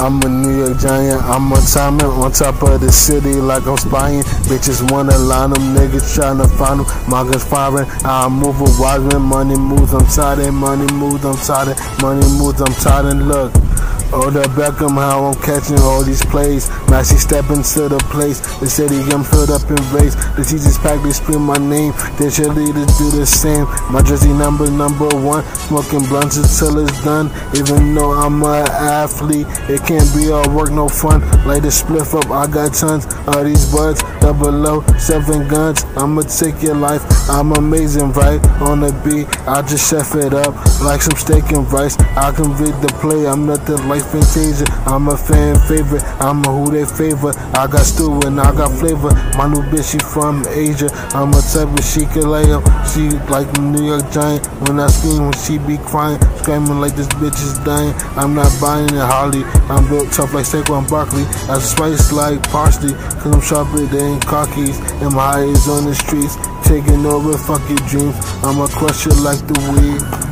I'm a New York giant, I'm on time on top of the city like I'm spying. Bitches wanna line them, niggas tryna find them. Marcus firing, I move a wise money moves, I'm tired, money moves, I'm tired, money moves, I'm tired, look. Odell Beckham, how I'm catching all these plays. Maxi stepping to the place. The city I'm filled up in race. The teachers pack, they scream my name. The cheerleaders do the same. My jersey number number one. Smoking blunts until it's done. Even though I'm an athlete, it can't be all work, no fun. Like the spliff up, I got tons of these buds. Double O, seven guns. I'ma take your life. I'm amazing, right? On the beat, I just chef it up like some steak and rice. I can read the play. I'm nothing like I'm a fan favorite. I'm a who they favor. I got stew and I got flavor. My new bitch, she from Asia. I'm a type of she can lay up. She like New York Giant. When I scream, when she be crying, screaming like this bitch is dying. I'm not buying it, Holly. I'm built tough like Saquon Barkley. I spice like parsley. Cause I'm sharper than cockies. And my eyes on the streets. Taking over, fuck your dreams. I'ma crush it like the weed.